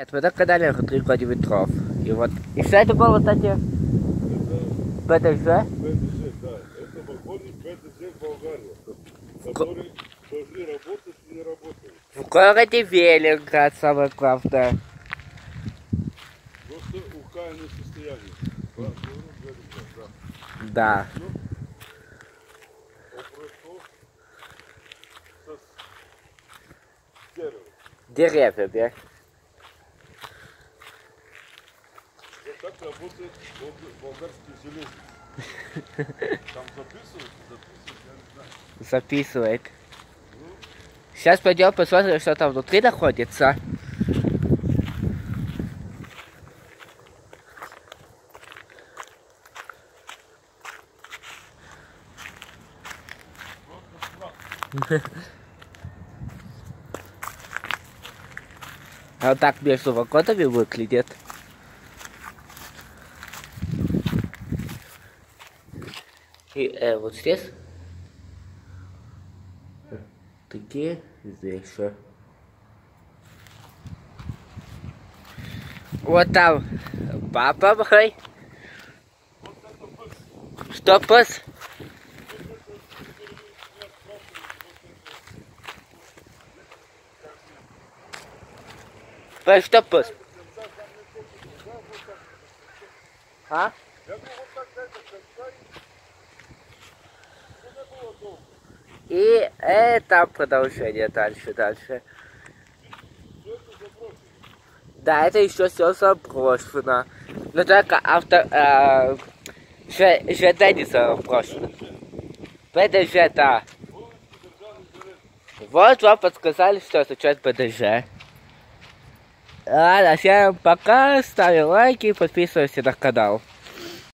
Нет, мы только дали три года ветров. И вот. И что это было, кстати? БДЖ? БДЖ, да. Это вагоны БДЖ Болгария, которые должны работать и не работают. В городе Велинград самое главное. Просто укаянное состояние. Да, говорю, говорю, да. Так работает бол- болгарские железки. Там записывают, записывают, я не знаю. Записывает. Сейчас пойдем посмотрим, что там внутри находится. А вот так между вагонами выглядит. И э, вот здесь такие здесь. Вот там папа мой. Что пас? Пас, что пас? А? И это продолжение дальше, дальше. Да, это еще все заброшено. Но только авто... Э, Ж- ЖД не заброшено. ПДЖ, да. Вот вам подсказали, что означает ПДЖ. Ладно, всем пока, ставим лайки, подписывайся на канал.